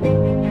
Bye.